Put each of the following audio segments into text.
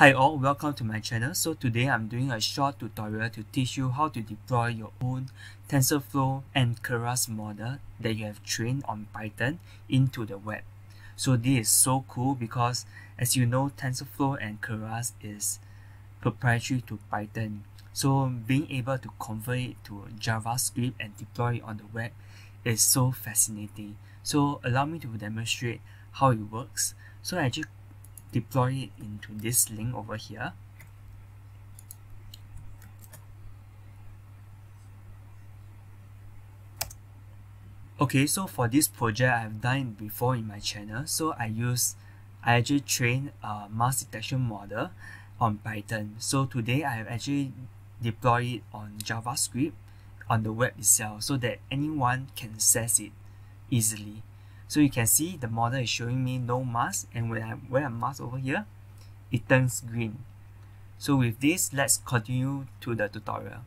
Hi all, welcome to my channel. So today I'm doing a short tutorial to teach you how to deploy your own TensorFlow and Keras model that you have trained on Python into the web. So this is so cool because as you know TensorFlow and Keras is proprietary to Python. So being able to convert it to JavaScript and deploy it on the web is so fascinating. So allow me to demonstrate how it works. So I actually deploy it into this link over here. Okay so for this project I've done before in my channel so I use I actually train a mask detection model on Python. So today I have actually deployed it on JavaScript on the web itself so that anyone can access it easily so you can see the model is showing me no mask and when I wear a mask over here, it turns green. So with this, let's continue to the tutorial.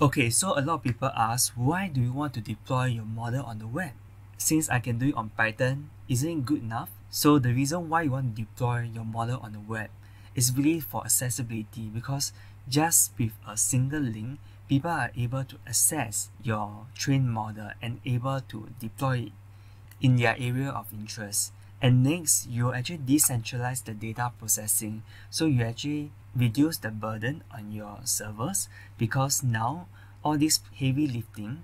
Okay, so a lot of people ask, why do you want to deploy your model on the web? Since I can do it on Python, isn't it good enough? So the reason why you want to deploy your model on the web is really for accessibility because just with a single link, people are able to access your trained model and able to deploy it in their area of interest. And next, you actually decentralize the data processing. So you actually reduce the burden on your servers because now all this heavy lifting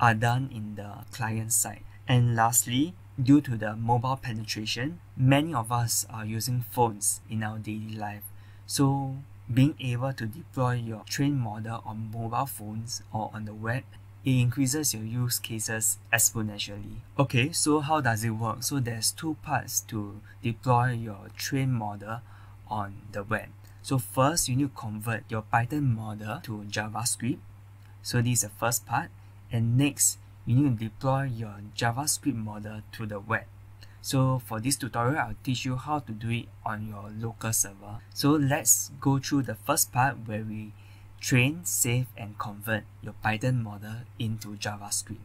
are done in the client side. And lastly, due to the mobile penetration, many of us are using phones in our daily life. So being able to deploy your train model on mobile phones or on the web it increases your use cases exponentially. Okay, so how does it work? So there's two parts to deploy your train model on the web. So first, you need to convert your Python model to JavaScript. So this is the first part. And next, you need to deploy your JavaScript model to the web. So for this tutorial, I'll teach you how to do it on your local server. So let's go through the first part where we train, save, and convert your Python model into JavaScript.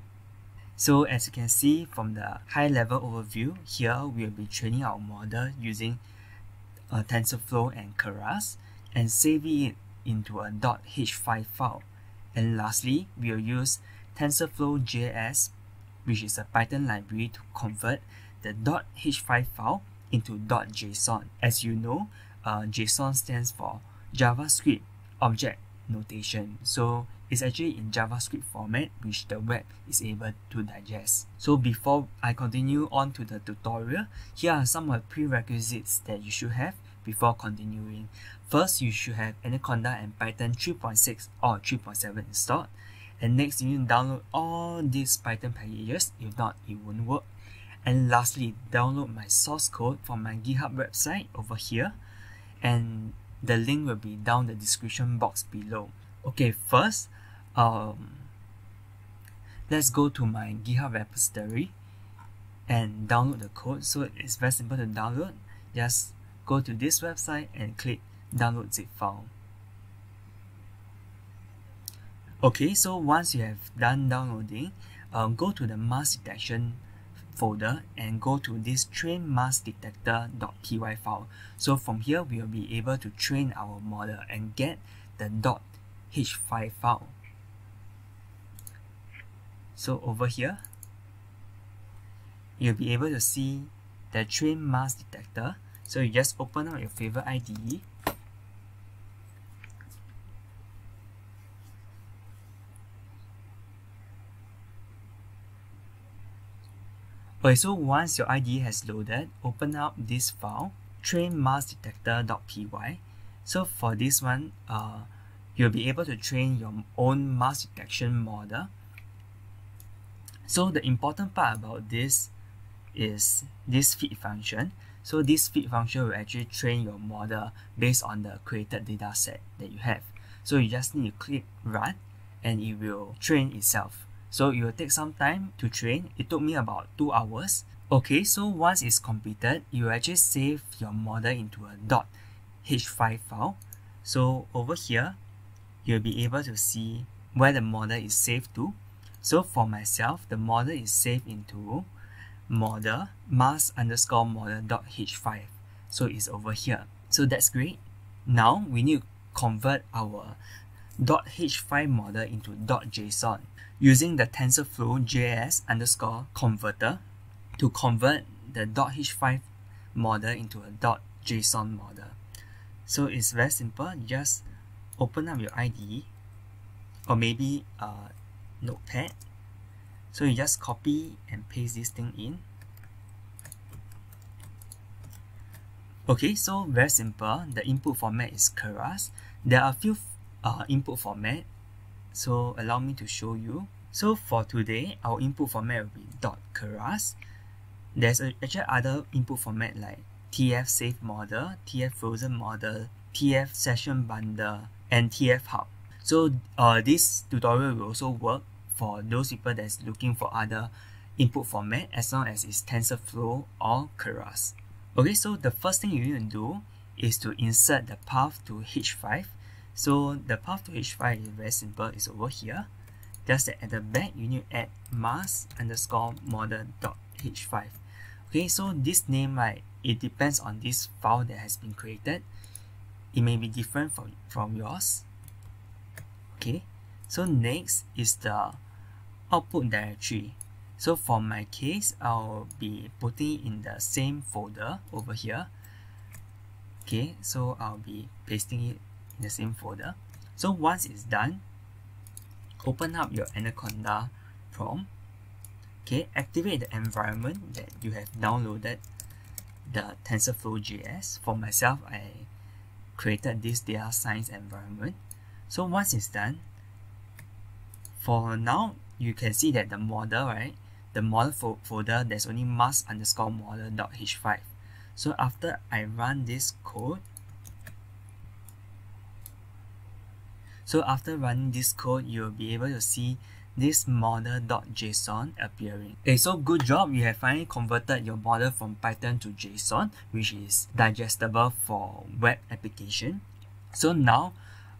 So as you can see from the high level overview, here we'll be training our model using a TensorFlow and Keras and saving it into a .h5 file. And lastly, we'll use TensorFlow JS, which is a Python library to convert the .h5 file into .json. As you know, uh, JSON stands for JavaScript Object notation. So it's actually in JavaScript format which the web is able to digest. So before I continue on to the tutorial, here are some of the prerequisites that you should have before continuing. First, you should have Anaconda and Python 3.6 or 3.7 installed. And next, you need to download all these Python packages. If not, it won't work. And lastly, download my source code from my GitHub website over here. And the link will be down the description box below. Okay, first, um, let's go to my GitHub repository and download the code. So it's very simple to download. Just go to this website and click download zip file. Okay, so once you have done downloading, um, go to the mask detection folder and go to this train mask detector.py file. So from here, we will be able to train our model and get the .h5 file. So over here, you'll be able to see the train mask detector. So you just open up your favorite IDE Okay, so once your IDE has loaded, open up this file, trainmaskdetector.py. So for this one, uh, you'll be able to train your own mask detection model. So the important part about this is this feed function. So this feed function will actually train your model based on the created data set that you have. So you just need to click run and it will train itself. So it will take some time to train. It took me about 2 hours. Okay, so once it's completed, you actually save your model into a .h5 file. So over here, you'll be able to see where the model is saved to. So for myself, the model is saved into model mask underscore model dot h5. So it's over here. So that's great. Now we need to convert our .h5 model into dot .json using the TensorFlow JS underscore converter to convert the .h5 model into a dot .json model. So it's very simple. You just open up your IDE or maybe a notepad. So you just copy and paste this thing in. Okay, so very simple. The input format is Keras. There are a few uh, input format. So allow me to show you. So for today, our input format will be .keras. There's a, actually other input format like TF Save Model, TF Frozen Model, TF Session Bundle, and TF Hub. So uh, this tutorial will also work for those people that's looking for other input format as long as it's TensorFlow or Keras. Okay, so the first thing you need to do is to insert the path to H5. So the path to H5 is very simple, it's over here. Just that at the back, you need to add mask underscore model dot H5. Okay, so this name, right, it depends on this file that has been created. It may be different from, from yours. Okay, so next is the output directory. So for my case, I'll be putting in the same folder over here. Okay, so I'll be pasting it in the same folder. So once it's done, open up your Anaconda prompt. Okay, activate the environment that you have downloaded the TensorFlow JS. For myself, I created this data science environment. So once it's done, for now, you can see that the model, right, the model fo folder, there's only mask underscore model dot h5. So after I run this code, so after running this code, you'll be able to see this model.json appearing. Okay, so good job, you have finally converted your model from Python to JSON, which is digestible for web application. So now,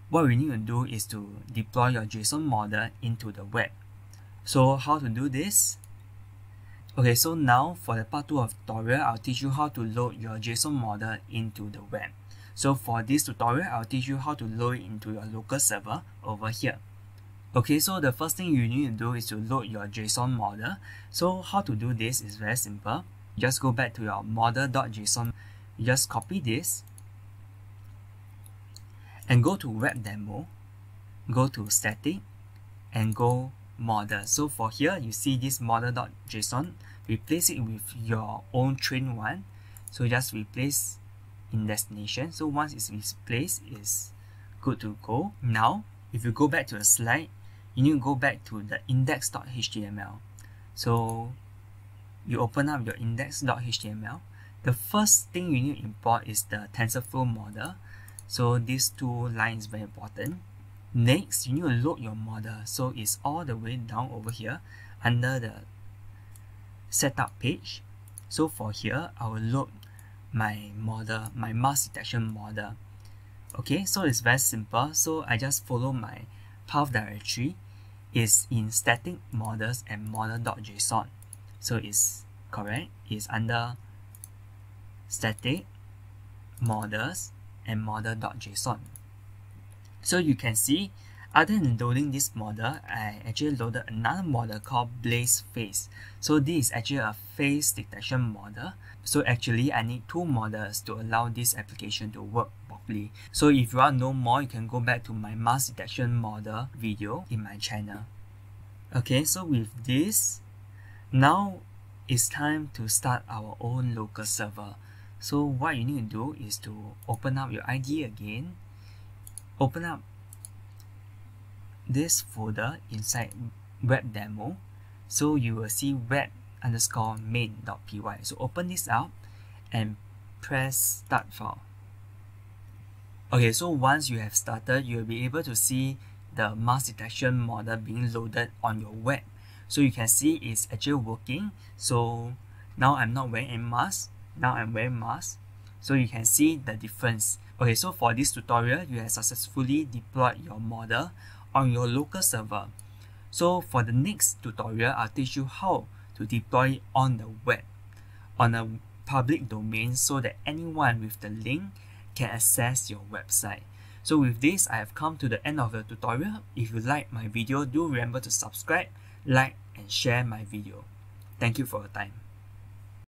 what we need to do is to deploy your JSON model into the web. So how to do this? Okay, so now for the part 2 of tutorial, I'll teach you how to load your JSON model into the web. So for this tutorial, I'll teach you how to load it into your local server over here. Okay, so the first thing you need to do is to load your JSON model. So how to do this is very simple. Just go back to your model.json. Just copy this and go to web demo, go to static and go model. So for here, you see this model.json, replace it with your own train one. So just replace in destination. So once it's replaced, it's good to go. Now, if you go back to the slide, you need to go back to the index.html. So you open up your index.html. The first thing you need to import is the TensorFlow model. So these two lines very important. Next, you need to load your model. So it's all the way down over here under the setup page. So for here, I will load my model, my mask detection model. Okay, so it's very simple. So I just follow my path directory It's in static models and model.json. So it's correct. It's under static models and model.json. So you can see, other than loading this model, I actually loaded another model called Blaze Face. So this is actually a face detection model. So actually, I need two models to allow this application to work properly. So if you want to know more, you can go back to my mask detection model video in my channel. Okay, so with this, now it's time to start our own local server. So what you need to do is to open up your IDE again, open up this folder inside web demo. So you will see web underscore main.py. So open this up and press start file. Okay, so once you have started, you'll be able to see the mask detection model being loaded on your web. So you can see it's actually working. So now I'm not wearing a mask. Now I'm wearing mask. So you can see the difference. Okay, so for this tutorial, you have successfully deployed your model on your local server. So for the next tutorial, I'll teach you how to deploy on the web on a public domain so that anyone with the link can access your website. So with this, I have come to the end of the tutorial. If you like my video, do remember to subscribe, like, and share my video. Thank you for your time.